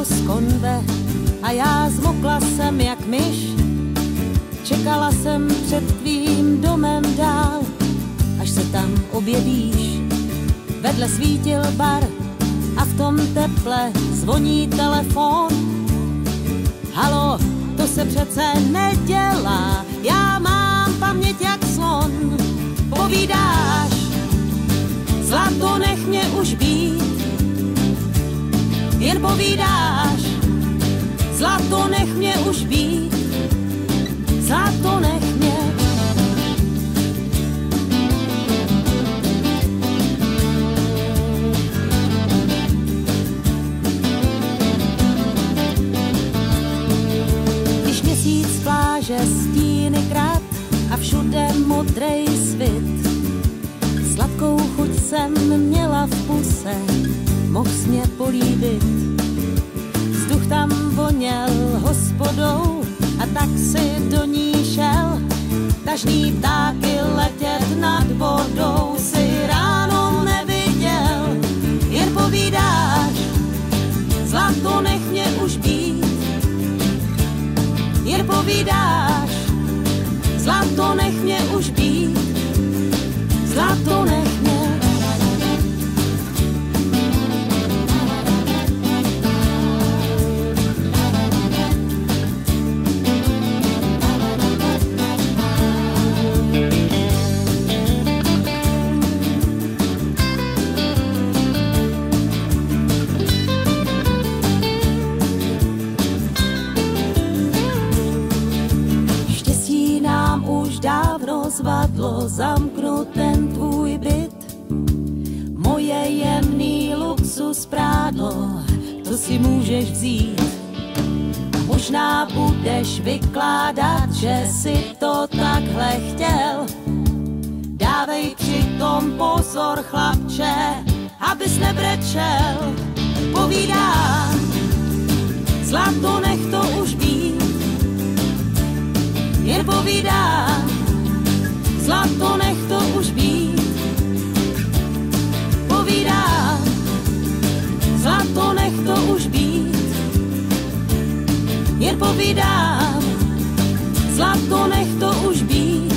věnve a já zmokla jsem jak myš. Čekala jsem před tvým domem dál, až se tam objevíš. Vedle svítil bar a v tom teple zvoní telefon. Halo, to se přece nedělá, já mám paměť jak slon. Povídáš, zlato nech mě už být, povídáš, zlato nech mě už být, zlato nech mě. Když měsíc pláže stíny krát a všude modrej svit, sladkou chuť jsem měla v puse, mohl mě políbit. Tam voněl hospodou a tak si do ní šel. Tažný ptáky letět nad vodou si ráno neviděl. Jen povídáš, zlato nech mě už být. Jen povídáš, zlato nech mě už být. Zlato nech zvadlo zamknout ten tvůj byt. Moje jemný luxus prádlo, to si můžeš vzít. Možná budeš vykládat, že si to takhle chtěl. Dávej přitom pozor, chlapče, abys nebrečel. Povídám, zlato nech to už být jen povídá, Jen povídá, zlato nech to už být.